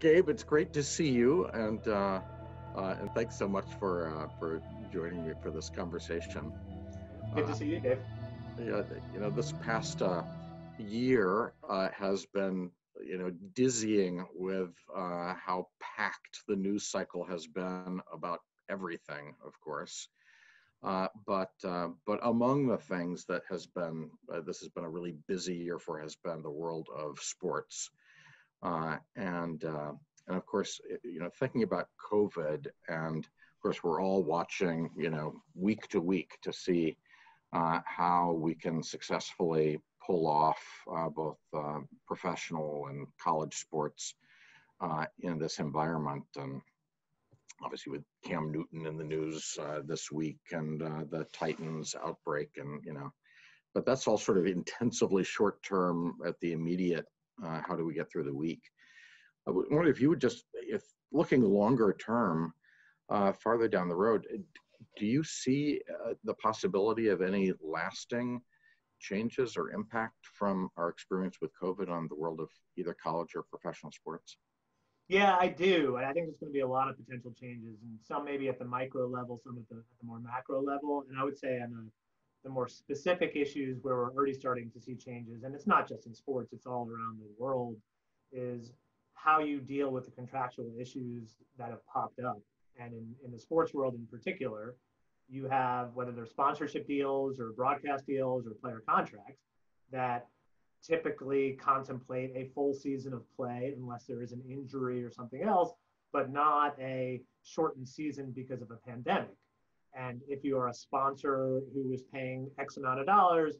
Gabe, it's great to see you, and uh, uh, and thanks so much for uh, for joining me for this conversation. Good to see you, Dave. Yeah, you know, this past uh, year uh, has been you know dizzying with uh, how packed the news cycle has been about everything, of course. Uh, but uh, but among the things that has been uh, this has been a really busy year for has been the world of sports. Uh, and uh, and of course, you know, thinking about COVID, and of course, we're all watching, you know, week to week to see uh, how we can successfully pull off uh, both uh, professional and college sports uh, in this environment. And obviously, with Cam Newton in the news this week and the Titans outbreak, and you know, but that's all sort of intensively short term at the immediate uh, how do we get through the week? I wonder if you would just, if looking longer term, uh, farther down the road, do you see uh, the possibility of any lasting changes or impact from our experience with COVID on the world of either college or professional sports? Yeah, I do. I think there's going to be a lot of potential changes, and some maybe at the micro level, some at the, at the more macro level. And I would say on the more specific issues where we're already starting to see changes, and it's not just in sports, it's all around the world, is how you deal with the contractual issues that have popped up. And in, in the sports world in particular, you have whether they're sponsorship deals or broadcast deals or player contracts that typically contemplate a full season of play unless there is an injury or something else, but not a shortened season because of a pandemic. And if you are a sponsor who is paying X amount of dollars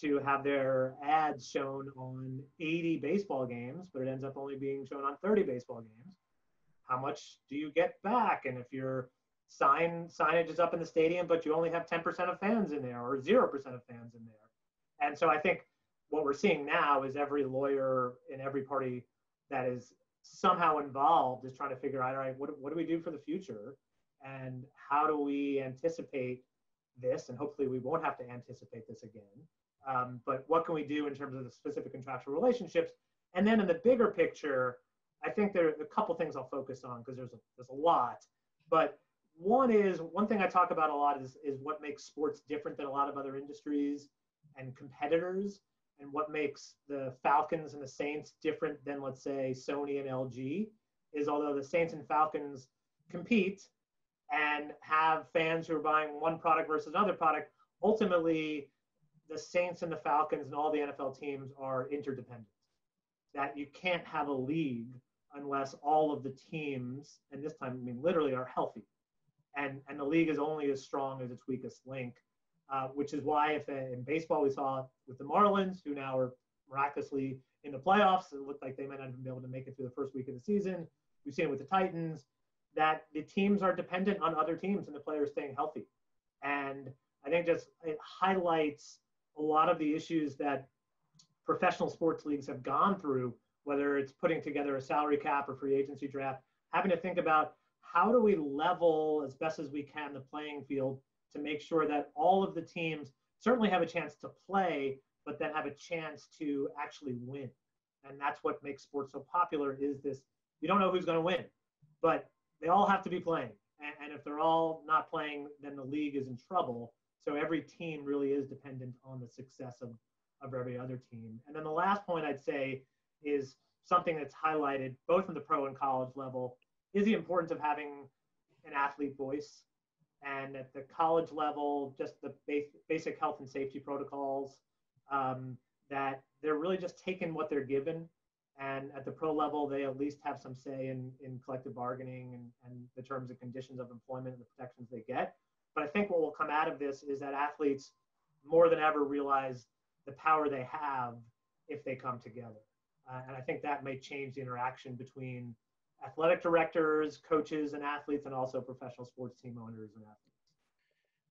to have their ads shown on 80 baseball games, but it ends up only being shown on 30 baseball games, how much do you get back? And if your sign signage is up in the stadium, but you only have 10% of fans in there or 0% of fans in there. And so I think what we're seeing now is every lawyer in every party that is somehow involved is trying to figure out, all right, what, what do we do for the future? And how do we anticipate this? And hopefully we won't have to anticipate this again. Um, but what can we do in terms of the specific contractual relationships? And then in the bigger picture i think there are a couple things i'll focus on because there's a, there's a lot. But one is one thing i talk about a lot is, is what makes sports different than a lot of other industries and competitors and what makes the falcons and the saints different than let's say sony and lg is although the saints and falcons compete and have fans who are buying one product versus another product. Ultimately, the Saints and the Falcons and all the NFL teams are interdependent. That you can't have a league unless all of the teams, and this time I mean literally, are healthy. And, and the league is only as strong as its weakest link, uh, which is why if in baseball we saw with the Marlins, who now are miraculously in the playoffs, it looked like they might not even be able to make it through the first week of the season. We've seen it with the Titans that the teams are dependent on other teams and the players staying healthy. And I think just it highlights a lot of the issues that professional sports leagues have gone through, whether it's putting together a salary cap or free agency draft, having to think about how do we level as best as we can the playing field to make sure that all of the teams certainly have a chance to play, but then have a chance to actually win. And that's what makes sports so popular is this you don't know who's going to win, but they all have to be playing. And, and if they're all not playing, then the league is in trouble. So every team really is dependent on the success of, of every other team. And then the last point I'd say is something that's highlighted both in the pro and college level is the importance of having an athlete voice. And at the college level, just the basic health and safety protocols um, that they're really just taking what they're given and at the pro level, they at least have some say in, in collective bargaining and, and the terms and conditions of employment and the protections they get. But I think what will come out of this is that athletes more than ever realize the power they have if they come together. Uh, and I think that may change the interaction between athletic directors, coaches, and athletes, and also professional sports team owners and athletes.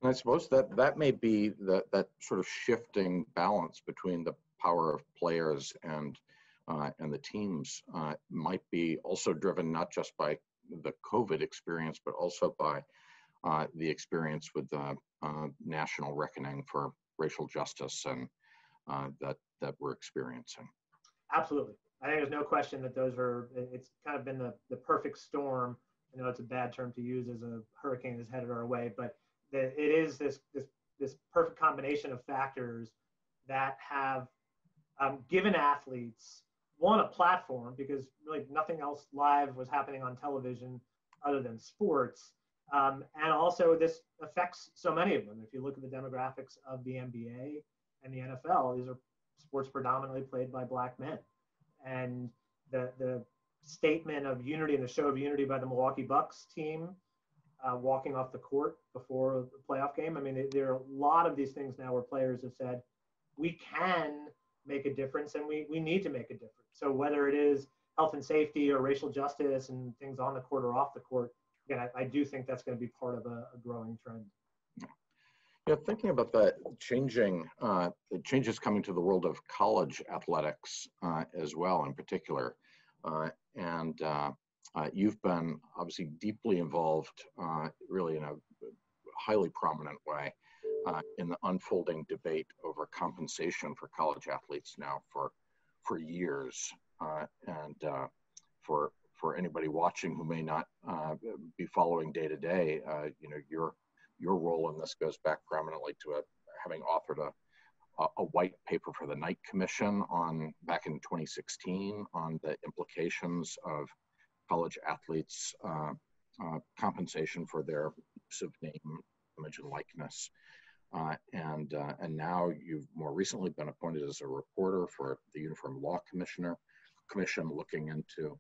And I suppose that that may be the, that sort of shifting balance between the power of players and and the teams uh, might be also driven not just by the COVID experience, but also by uh, the experience with the uh, national reckoning for racial justice and uh, that that we're experiencing. Absolutely, I think there's no question that those are, it's kind of been the, the perfect storm. I know it's a bad term to use as a hurricane is headed our way, but the, it is this, this, this perfect combination of factors that have um, given athletes one a platform because really nothing else live was happening on television other than sports. Um, and also this affects so many of them. If you look at the demographics of the nba and the nfl these are sports predominantly played by black men. And the the statement of unity and the show of unity by the milwaukee bucks team uh, walking off the court before the playoff game. I mean there are a lot of these things now where players have said we can make a difference and we, we need to make a difference. So whether it is health and safety or racial justice and things on the court or off the court, again, I, I do think that's going to be part of a, a growing trend. Yeah, thinking about the changing, uh, the changes coming to the world of college athletics uh, as well, in particular, uh, and uh, uh, you've been obviously deeply involved, uh, really in a highly prominent way uh, in the unfolding debate over compensation for college athletes now for for years, uh, and uh, for for anybody watching who may not uh, be following day to day, uh, you know your your role in this goes back prominently to a, having authored a a white paper for the Knight Commission on back in 2016 on the implications of college athletes' uh, compensation for their use of name, image, and likeness. Uh, and, uh, and now you've more recently been appointed as a reporter for the Uniform Law Commissioner Commission looking into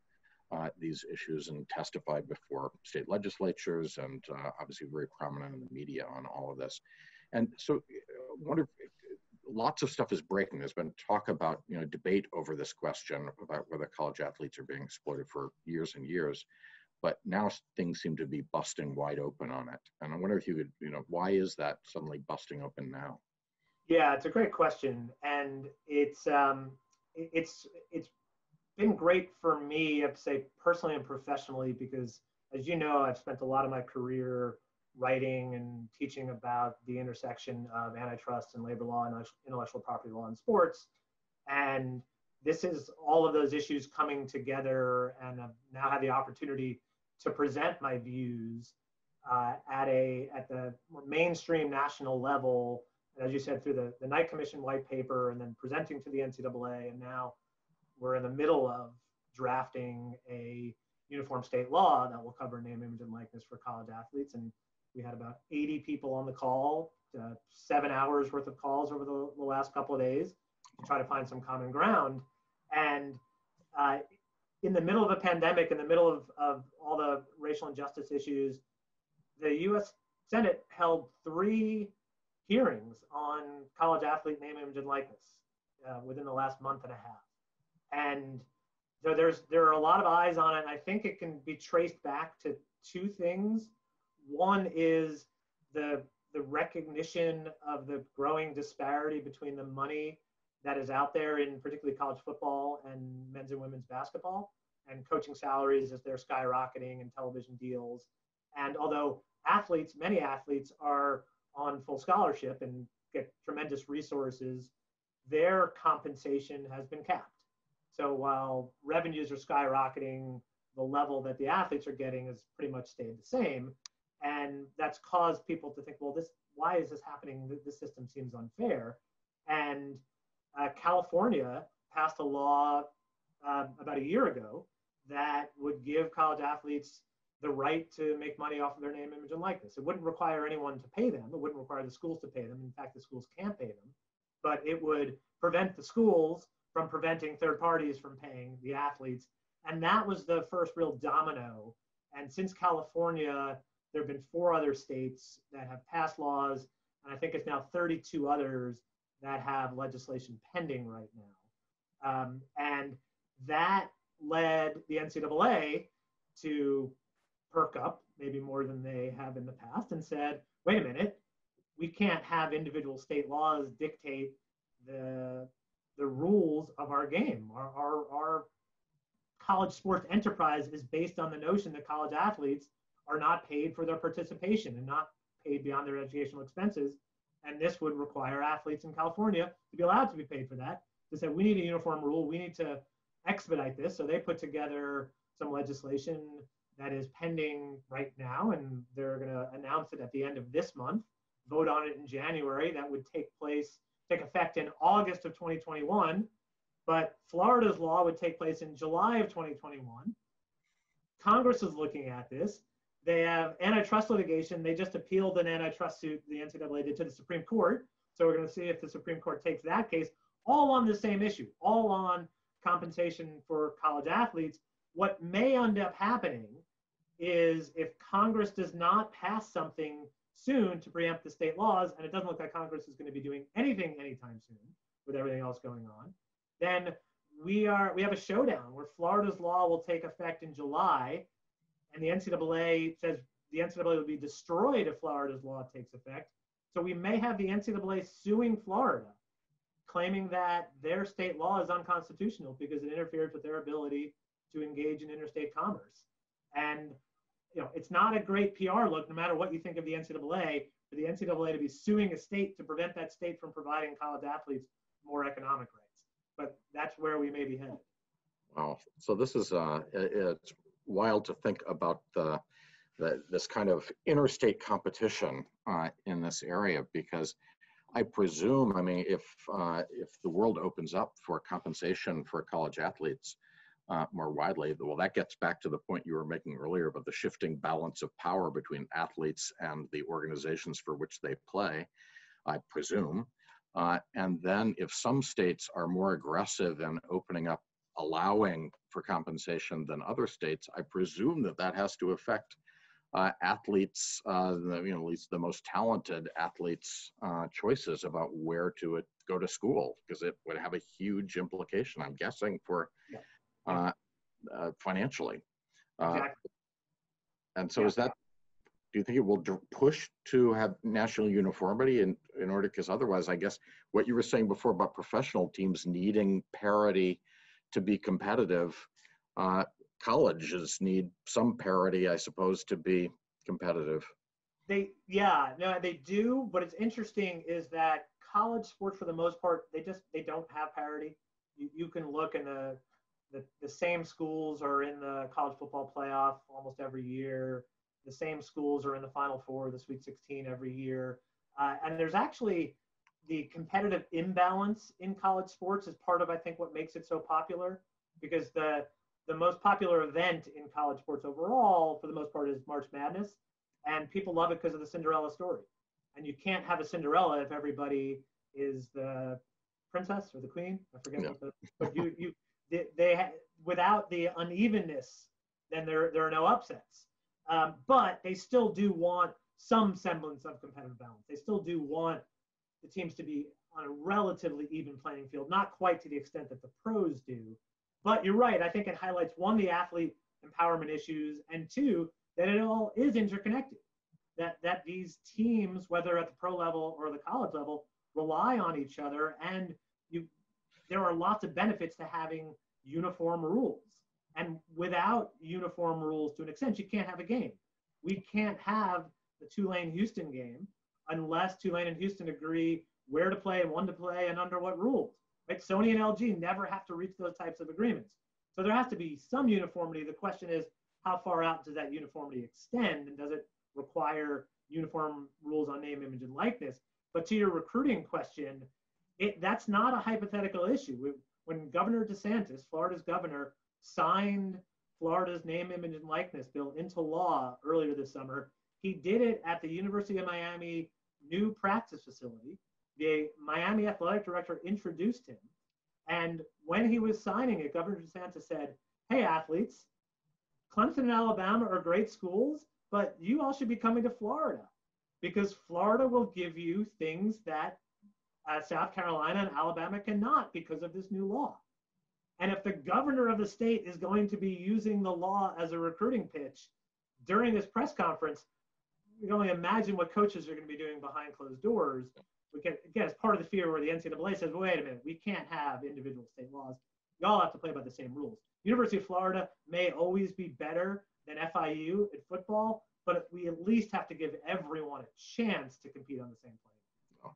uh, these issues and testified before state legislatures and uh, obviously very prominent in the media on all of this. And so I wonder, lots of stuff is breaking. There's been talk about, you know, debate over this question about whether college athletes are being exploited for years and years but now things seem to be busting wide open on it. And I wonder if you could, you know, why is that suddenly busting open now? Yeah, it's a great question, and it's um, it's it's been great for me, I have to say, personally and professionally, because as you know, I've spent a lot of my career writing and teaching about the intersection of antitrust and labor law and intellectual property law and sports, and this is all of those issues coming together, and I've now had the opportunity to present my views uh, at a at the mainstream national level, as you said, through the, the Knight Commission white paper and then presenting to the NCAA. And now we're in the middle of drafting a uniform state law that will cover name, image, and likeness for college athletes. And we had about 80 people on the call, uh, seven hours worth of calls over the, the, last couple of days to try to find some common ground. And uh, in the middle of a pandemic, in the middle of, of all the racial injustice issues, the US Senate held three hearings on college athlete name, image, and likeness uh, within the last month and a half. And so there's there are a lot of eyes on it. I think it can be traced back to two things. One is the the recognition of the growing disparity between the money that is out there in particularly college football and men's and women's basketball and coaching salaries as they're skyrocketing and television deals. And although athletes, many athletes are on full scholarship and get tremendous resources, their compensation has been capped. So while revenues are skyrocketing, the level that the athletes are getting has pretty much stayed the same. And that's caused people to think, well, this why is this happening? This system seems unfair. And uh, California passed a law uh, about a year ago that would give college athletes the right to make money off of their name, image, and likeness. It wouldn't require anyone to pay them. It wouldn't require the schools to pay them. In fact, the schools can't pay them. But it would prevent the schools from preventing third parties from paying the athletes. And that was the first real domino. And since California, there have been four other states that have passed laws, and I think it's now 32 others that have legislation pending right now. Um, and that led the NCAA to perk up, maybe more than they have in the past, and said, wait a minute, we can't have individual state laws dictate the, the rules of our game. Our, our, our college sports enterprise is based on the notion that college athletes are not paid for their participation and not paid beyond their educational expenses and this would require athletes in California to be allowed to be paid for that. They said, we need a uniform rule, we need to expedite this. So they put together some legislation that is pending right now, and they're going to announce it at the end of this month, vote on it in January. That would take place, take effect in August of 2021. But Florida's law would take place in July of 2021. Congress is looking at this. They have antitrust litigation. They just appealed an antitrust suit the NCAA did to the Supreme Court. So we're going to see if the Supreme Court takes that case, all on the same issue, all on compensation for college athletes. What may end up happening is if Congress does not pass something soon to preempt the state laws, and it doesn't look like Congress is going to be doing anything anytime soon with everything else going on, then we are we have a showdown where Florida's law will take effect in July, and the NCAA says the NCAA will be destroyed if Florida's law takes effect. So we may have the NCAA suing Florida, claiming that their state law is unconstitutional because it interferes with their ability to engage in interstate commerce. And you know, it's not a great PR look, no matter what you think of the NCAA, for the NCAA to be suing a state to prevent that state from providing college athletes more economic rights. But that's where we may be headed. Wow. So this is uh, it's wild to think about the, the this kind of interstate competition uh, in this area because I presume, I mean, if uh, if the world opens up for compensation for college athletes, uh, more widely. Well, that gets back to the point you were making earlier about the shifting balance of power between athletes and the organizations for which they play, I presume. Uh, and then if some states are more aggressive in opening up, allowing for compensation than other states, I presume that that has to affect uh, athletes, uh, the, you know, at least the most talented athletes' uh, choices about where to go to school, because it would have a huge implication, I'm guessing, for uh, uh, financially. Uh, exactly. And so yeah. is that, do you think it will push to have national uniformity in, in order, because otherwise, I guess what you were saying before about professional teams needing parity to be competitive, uh, colleges need some parity, I suppose, to be competitive. They, yeah, no, they do. But it's interesting is that college sports, for the most part, they just they don't have parity. You, you can look in the the, the same schools are in the college football playoff almost every year. The same schools are in the Final Four, the Sweet 16 every year. Uh, and there's actually the competitive imbalance in college sports is part of, I think, what makes it so popular because the the most popular event in college sports overall, for the most part, is March Madness, and people love it because of the Cinderella story. And you can't have a Cinderella if everybody is the princess or the queen. I forget what the, but you you they, they without the unevenness, then there there are no upsets. Um, but they still do want some semblance of competitive balance. They still do want the teams to be on a relatively even playing field, not quite to the extent that the pros do. But you're right. I think it highlights one, the athlete empowerment issues, and two, that it all is interconnected. That that these teams, whether at the pro level or the college level, rely on each other, and you there are lots of benefits to having uniform rules. And without uniform rules to an extent, you can't have a game. We can't have the Tulane Houston game unless Tulane and Houston agree where to play and when to play and under what rules. Right? Sony and LG never have to reach those types of agreements. So there has to be some uniformity. The question is, how far out does that uniformity extend? And does it require uniform rules on name, image, and likeness? But to your recruiting question, it, that's not a hypothetical issue. When Governor DeSantis, Florida's governor, signed Florida's name, image, and likeness bill into law earlier this summer, he did it at the University of Miami new practice facility. The Miami athletic director introduced him. And when he was signing it, Governor DeSantis said, Hey, athletes, Clemson and Alabama are great schools, but you all should be coming to Florida because Florida will give you things that uh, South Carolina and Alabama cannot because of this new law. And if the governor of the state is going to be using the law as a recruiting pitch during this press conference, you can only imagine what coaches are going to be doing behind closed doors. We can, again, it's part of the fear where the NCAA says, well, wait a minute, we can't have individual state laws. You all have to play by the same rules. University of Florida may always be better than FIU in football, but we at least have to give everyone a chance to compete on the same plane.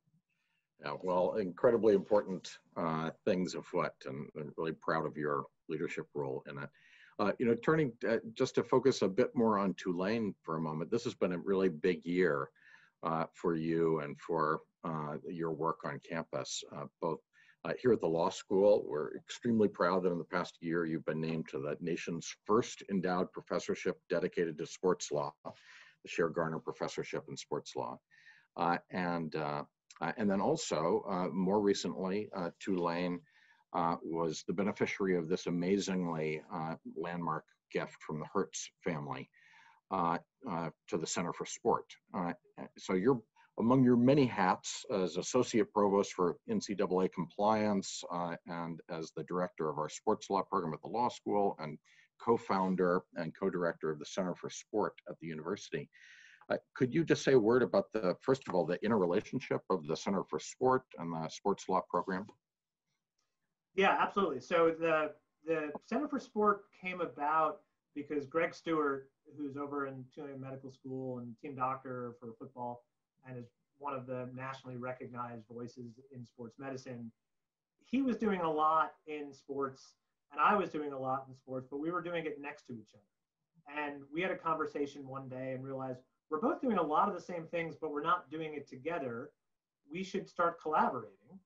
Yeah, well, incredibly important uh, things afoot, and I'm really proud of your leadership role in it. Uh, you know, turning uh, just to focus a bit more on Tulane for a moment, this has been a really big year uh, for you and for uh, your work on campus, uh, both here at the law school. We're extremely proud that in the past year you've been named to the nation's first endowed professorship dedicated to sports law, the Sher Garner Professorship in Sports Law. and uh, and then also, uh, more recently, uh, was the beneficiary of this amazingly landmark gift from the Hertz family to the Center for Sport. so you're among your many hats as associate provost for NCAA compliance uh, and as the director of our sports law program at the law school and co-founder and co-director of the Center for Sport at the university. Uh, could you just say a word about the, first of all, the interrelationship of the Center for Sport and the sports law program? Yeah, absolutely. So the, the Center for Sport came about because Greg Stewart, who's over in Tulane Medical School and team doctor for football and is one of the nationally recognized voices in sports medicine, he was doing a lot in sports and I was doing a lot in sports, but we were doing it next to each other. And we had a conversation one day and realized we're both doing a lot of the same things, but we're not doing it together. We should start collaborating.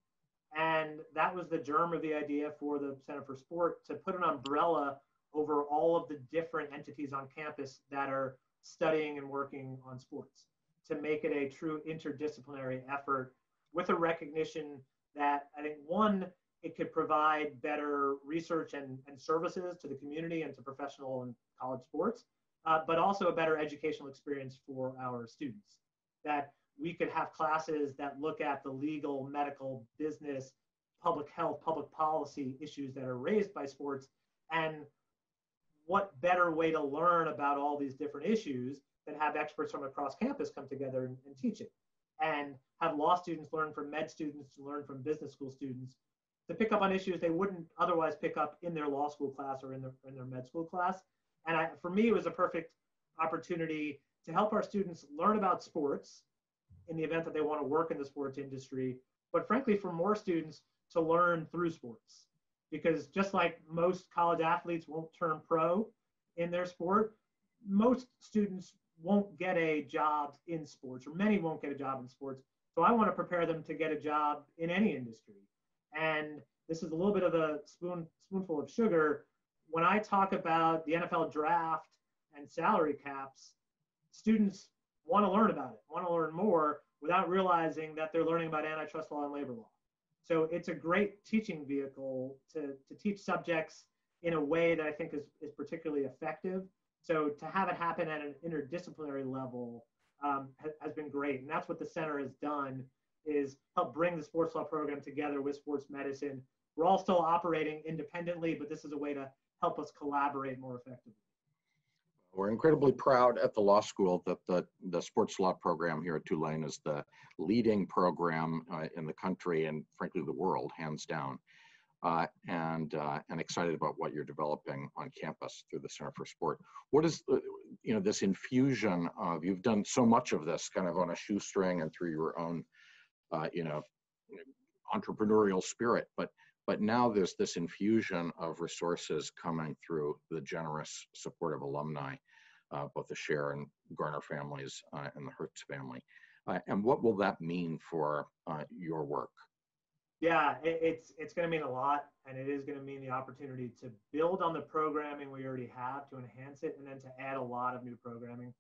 And that was the germ of the idea for the Center for Sport to put an umbrella over all of the different entities on campus that are studying and working on sports to make it a true interdisciplinary effort with a recognition that I think one, it could provide better research and, and services to the community and to professional and college sports uh, but also a better educational experience for our students. That we could have classes that look at the legal, medical, business, public health, public policy issues that are raised by sports, and what better way to learn about all these different issues than have experts from across campus come together and, and teach it, and have law students learn from med students to learn from business school students to pick up on issues they wouldn't otherwise pick up in their law school class or in their, in their med school class. And I, for me, it was a perfect opportunity to help our students learn about sports in the event that they want to work in the sports industry, but frankly, for more students to learn through sports. Because just like most college athletes won't turn pro in their sport, most students won't get a job in sports, or many won't get a job in sports. So I want to prepare them to get a job in any industry. And this is a little bit of a spoon spoonful of sugar when I talk about the NFL draft and salary caps, students want to learn about it, want to learn more without realizing that they're learning about antitrust law and labor law. So it's a great teaching vehicle to, to teach subjects in a way that I think is, is particularly effective. So to have it happen at an interdisciplinary level um, has, has been great. And that's what the center has done is help bring the sports law program together with sports medicine. We're all still operating independently, but this is a way to help us collaborate more effectively. We're incredibly proud at the law school that the, the sports law program here at Tulane is the leading program uh, in the country and frankly the world, hands down. Uh, and uh, and excited about what you're developing on campus through the Center for Sport. What is uh, you know this infusion of you've done so much of this kind of on a shoestring and through your own uh, you know entrepreneurial spirit, but but now there's this infusion of resources coming through the generous support of alumni, uh, both the Sher and Garner families uh, and the Hertz family. Uh, and what will that mean for uh, your work? Yeah, it, it's it's going to mean a lot, and it is going to mean the opportunity to build on the programming we already have to enhance it, and then to add a lot of new programming.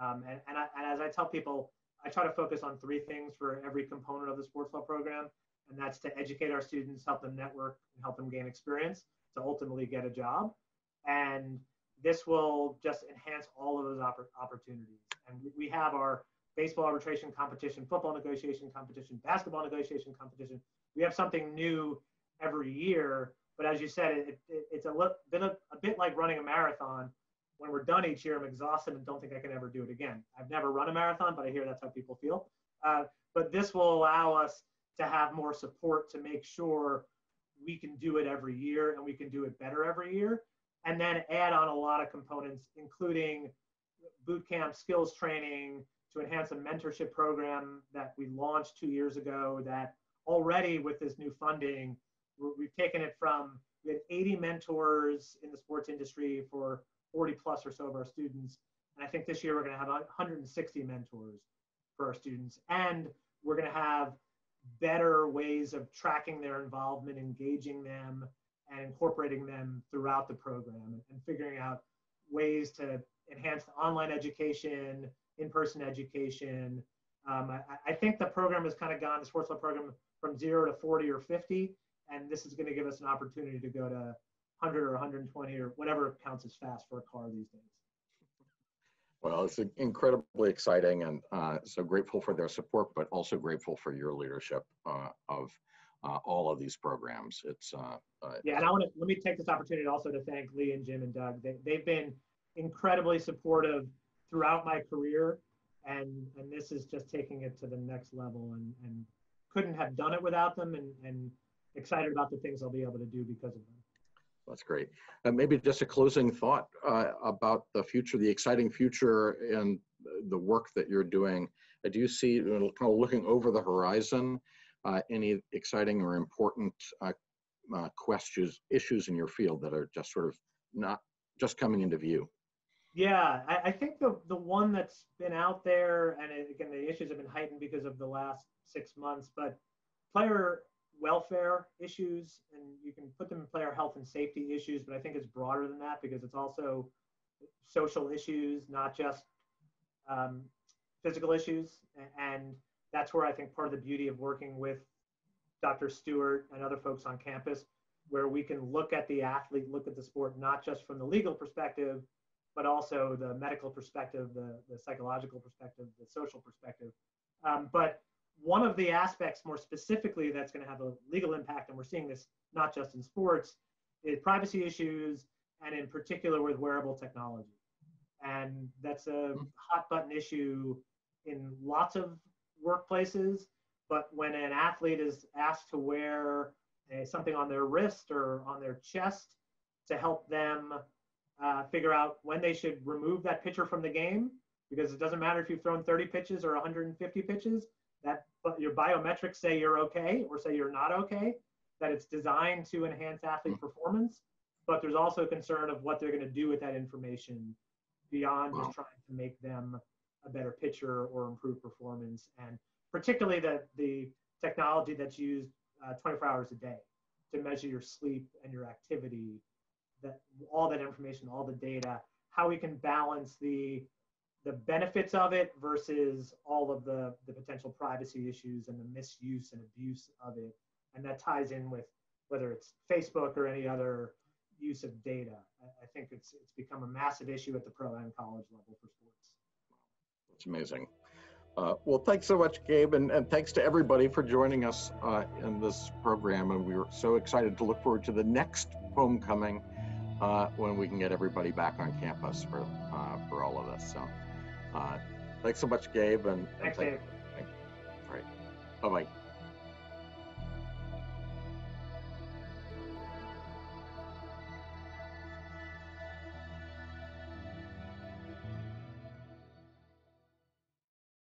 Um, and and, I, and as I tell people, I try to focus on three things for every component of the sports law program and that's to educate our students, help them network, and help them gain experience to ultimately get a job. And this will just enhance all of those opp- opportunities. And we have our baseball arbitration competition, football negotiation competition, basketball negotiation competition. We have something new every year. But as you said, it, it, it's a bit, a, a bit like running a marathon. When we're done each year, I'm exhausted and don't think I can ever do it again. I've never run a marathon, but I hear that's how people feel. Uh, but this will allow us to have more support to make sure we can do it every year and we can do it better every year. And then add on a lot of components, including boot camp skills training to enhance a mentorship program that we launched two years ago that already with this new funding, we've taken it from we had 80 mentors in the sports industry for 40 plus or so of our students. And I think this year we're going to have 160 mentors for our students. And we're going to have better ways of tracking their involvement, engaging them, and incorporating them throughout the program and, figuring out ways to enhance the online education, in-person education. Um, I, I, think the program has kind of gone, the sports law program, from zero to 40 or 50, and this is going to give us an opportunity to go to 100 or 120 or whatever counts as fast for a car these days. Well, it's incredibly exciting and uh, so grateful for their support, but also grateful for your leadership uh, of uh, all of these programs. It's uh, uh, yeah, and I want to let me take this opportunity also to thank Lee and Jim and Doug. They, they've been incredibly supportive throughout my career, and and this is just taking it to the next level. And and couldn't have done it without them, and and excited about the things I'll be able to do because of them. That's great. Uh, maybe just a closing thought uh, about the future, the exciting future and the work that you're doing. Uh, do you see, kind of looking over the horizon, uh, any exciting or important uh, uh, questions, issues in your field that are just sort of not just coming into view? Yeah, I, I think the, the one that's been out there, and it, again, the issues have been heightened because of the last six months, but player welfare issues, and you can put them in player health and safety issues, but I think it's broader than that because it's also social issues, not just um, physical issues. And that's where I think part of the beauty of working with Dr. Stewart and other folks on campus, where we can look at the athlete, look at the sport, not just from the legal perspective, but also the medical perspective, the, the psychological perspective, the social perspective. Um, but one of the aspects more specifically that's going to have a legal impact, and we're seeing this not just in sports, is privacy issues, and in particular with wearable technology. And that's a mm-hmm. hot button issue in lots of workplaces. But when an athlete is asked to wear something on their wrist or on their chest to help them uh, figure out when they should remove that pitcher from the game, because it doesn't matter if you've thrown 30 pitches or 150 pitches, that your biometrics say you're okay or say you're not okay, that it's designed to enhance athlete performance, but there's also concern of what they're going to do with that information beyond just trying to make them a better pitcher or improve performance. And particularly the, the technology that's used uh, 24 hours a day to measure your sleep and your activity, that all that information, all the data, how we can balance the the benefits of it versus all of the, the potential privacy issues and the misuse and abuse of it. And that ties in with whether it's Facebook or any other use of data. I think it's, it's become a massive issue at the pro and college level for sports. That's amazing. Uh, well, thanks so much, Gabe, and, and thanks to everybody for joining us uh, in this program. And we are so excited to look forward to the next homecoming uh, when we can get everybody back on campus for, uh, for all of us. So. Uh, thanks so much, Gabe. And, thanks, and thank, Gabe. Thank, all right. Bye bye.